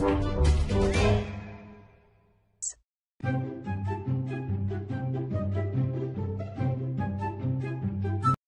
Thank you.